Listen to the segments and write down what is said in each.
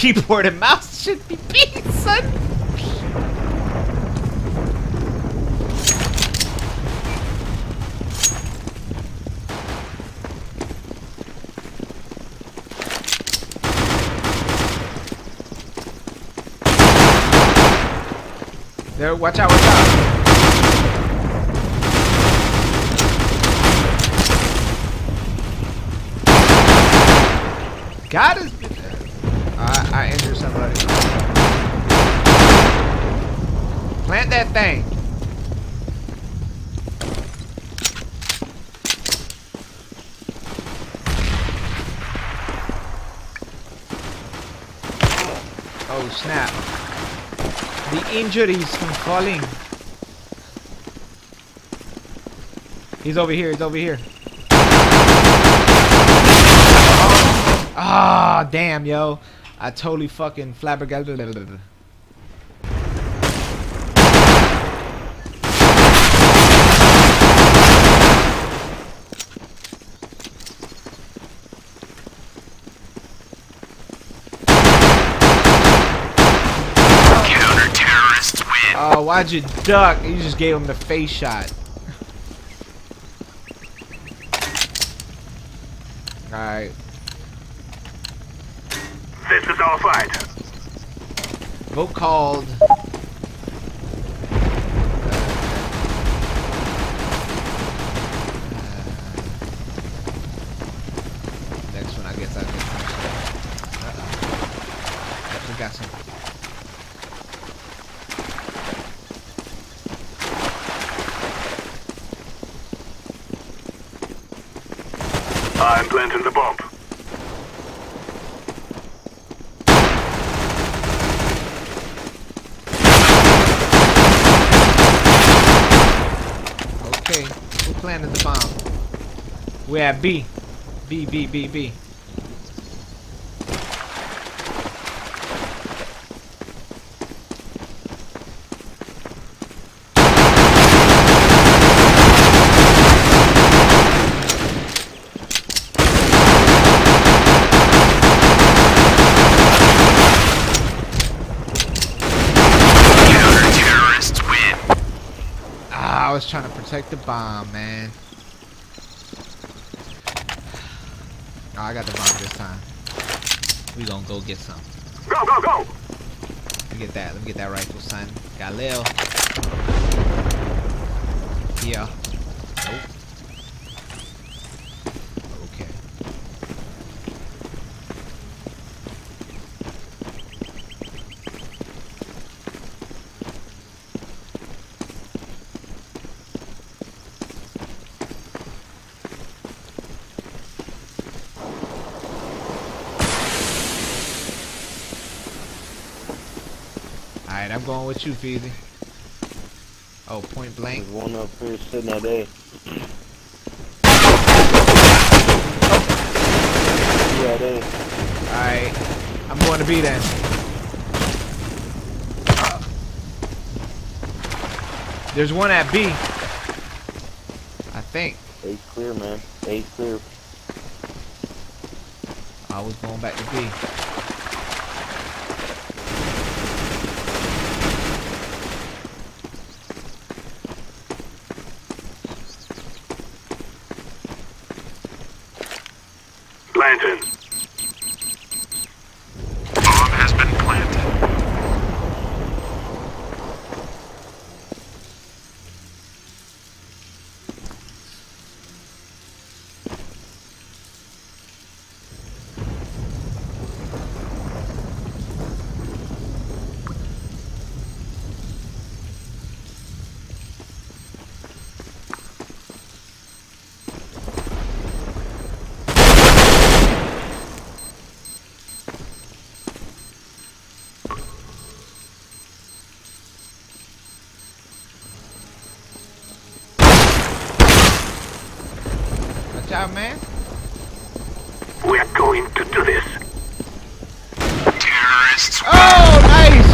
keyboard and mouse should be beat, son. There, watch out, watch out. God is. I, I injured somebody. Plant that thing. Oh snap. The injuries from falling. He's over here, he's over here. Ah, damn, yo. I totally fucking flabbergasted. Oh, why'd you duck? You just gave him the face shot. Alright. This our fight. Vote called. Uh, next one, I guess I get some shit. Uh-oh. Yep, got some. I'm planting the bomb. Okay, who planted the bomb? We're at B. B, B, B, B. Counter-terrorists win. Ah, I was trying to protect the bomb, man. Oh, I got the bomb this time. We gonna go get some. Go, go, go. Let me get that. Let me get that rifle, son. Got Lil. Yeah. Nope. Okay. Alright, I'm going with you, Feezy. Oh, point blank. There's one up here sitting at A. Two at A. Alright. I'm going to B then. There's one at B. I think. A clear, man. A clear. I was going back to B. Planting. Out, man. We're going to do this. Terrorists Oh, nice!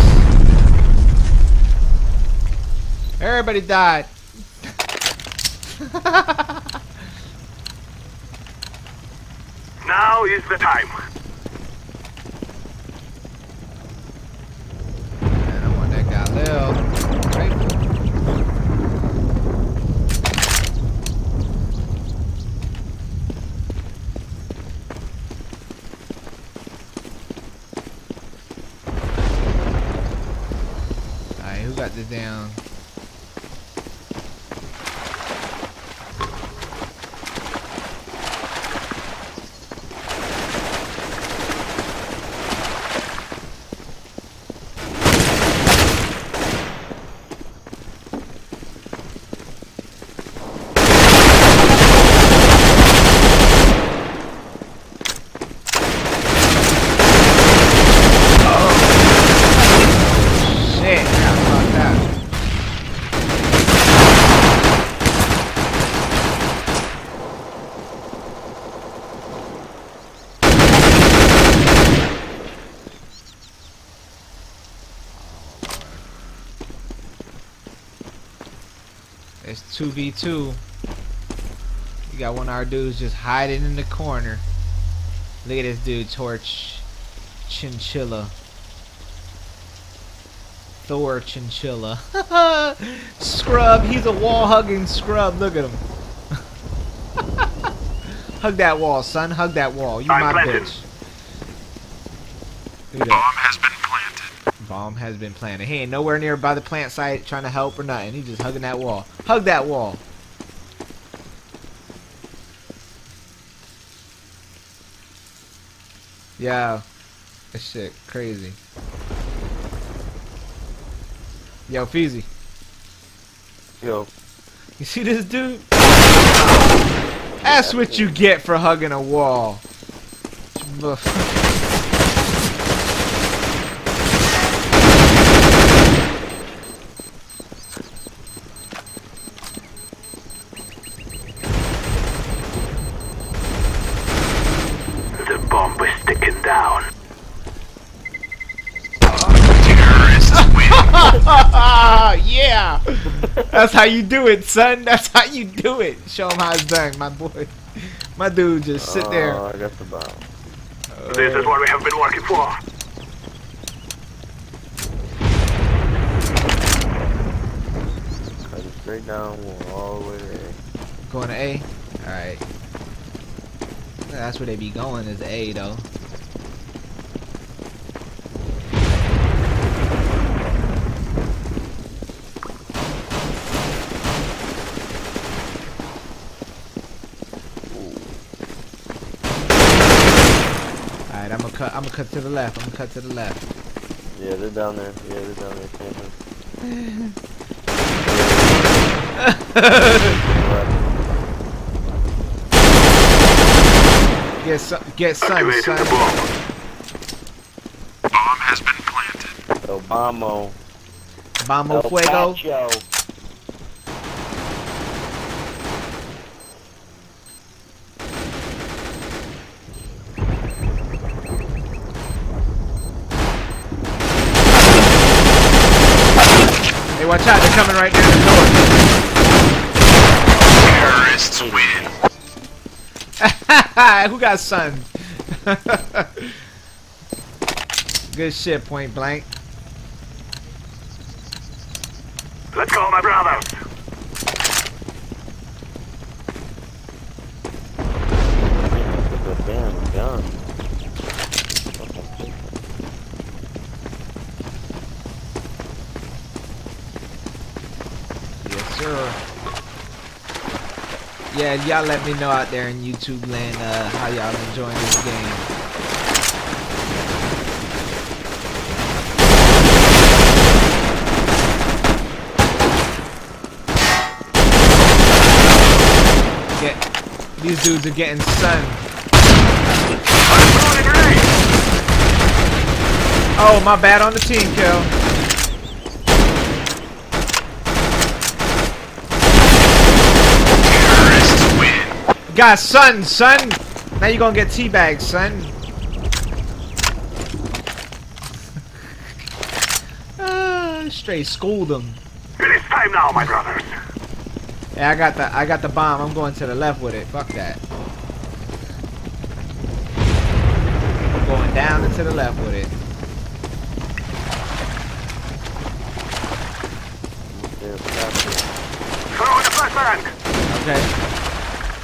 Everybody died. Now is the time. who got this down? Shit, how about that? It's 2v2. You got one of our dudes just hiding in the corner. Look at this dude, Torch Chinchilla. Thor Chinchilla. scrub, he's a wall hugging scrub. Look at him. Hug that wall, son. Hug that wall. You I'm my bitch. Bomb has been. Bomb has been planted. He ain't nowhere near by the plant site trying to help or nothing. He's just hugging that wall. Hug that wall. Yeah. This shit crazy. Yo, Feezy. Yo, You see this dude? That's what you get for hugging a wall. yeah! That's how you do it, son. That's how you do it. Show him how it's done, my boy. My dude just sit there. Oh, I got the bomb. This is what we have been working for. Cut it straight down, went all the way to A. Going to A? Alright. That's where they be going, is A, though. Alright, I'm gonna cut. I'm gonna cut to the left. I'm gonna cut to the left. Yeah, they're down there. Yeah, they're down there camping. Get some, get sun, Activating son. the bomb. Bomb has been planted. El Bamo. El fuego. Pacho. Coming right down the door. Terrorists win. Who got sun? Good shit, point blank. Let's go, my brothers. With the damn gun. Sir. Yeah, y'all let me know out there in YouTube land uh, how y'all enjoying this game. These dudes are getting sun. Oh, my bad on the team kill. Got sun, son. Now you gonna get teabagged, son. Ah, straight schooled them. It is time now, my brothers. Yeah, I got the I got the bomb. I'm going to the left with it. Fuck that. I'm going down and to the left with it. Throw the flashbang. Okay.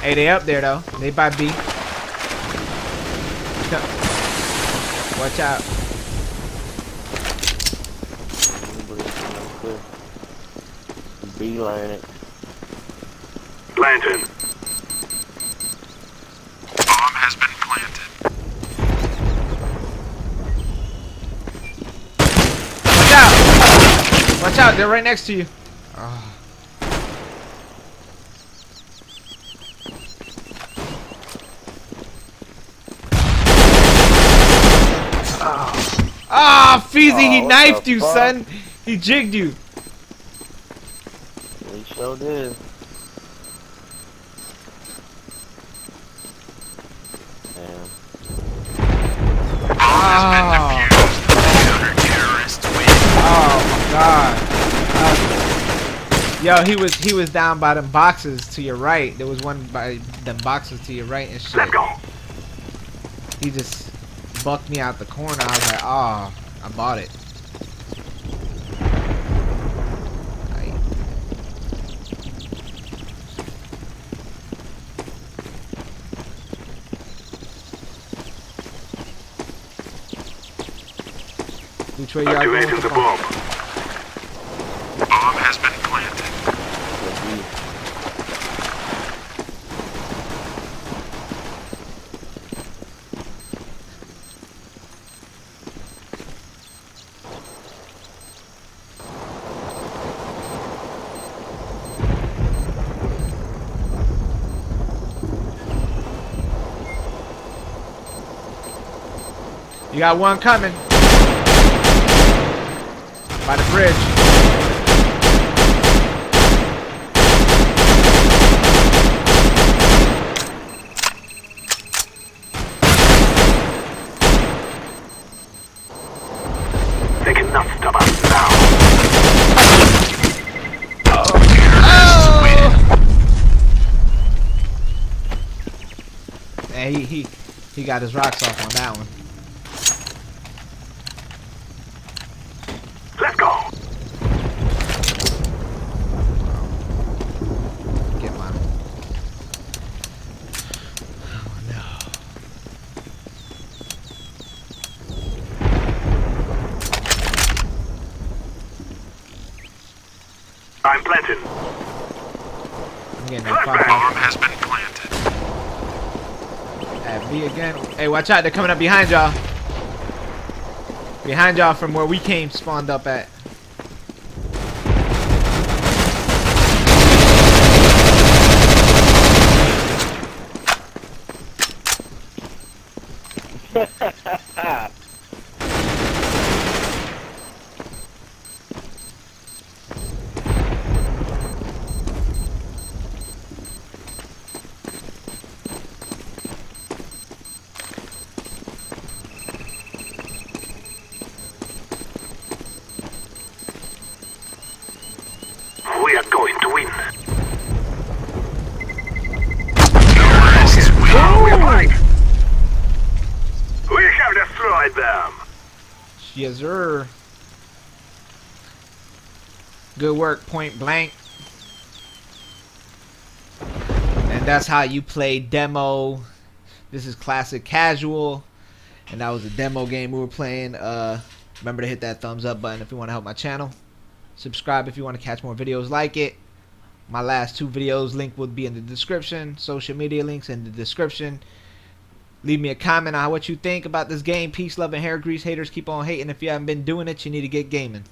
Hey, they up there though. They by B. Watch out. Anybody else? quick. Beeline it. Planting. Bomb has been planted. Watch out! Watch out, they're right next to you. Ah. Ah, Oh, he knifed you, fuck? son. He jigged you. We sure did. Damn. Oh, oh my god. Yo, he was he was down by them boxes to your right. There was one by them boxes to your right and shit. Let's go. He just bucked me out the corner. I was like, oh, I bought it. Aight. Which way y'all going Activating the the bomb? bomb. Bomb has been planted. The B. You got one coming. By the bridge. They cannot stop us now. Oh. He, he he got his rocks off on that one. Let's go. Get mine. Oh no. I'm planting. I'm getting that pop Bomb has been planted. at B again. Hey, watch out! They're coming up behind y'all. Behind y'all from where we came spawned up at. Destroyed them. Yes, sir. Good work, point blank. And that's how you play demo. This is classic casual. And that was a demo game we were playing. Uh, remember to hit that thumbs up button if you want to help my channel. Subscribe if you want to catch more videos like it. My last two videos link will be in the description. Social media links in the description. Leave me a comment on what you think about this game. Peace, love, and hair grease. Haters keep on hating. If you haven't been doing it, you need to get gaming.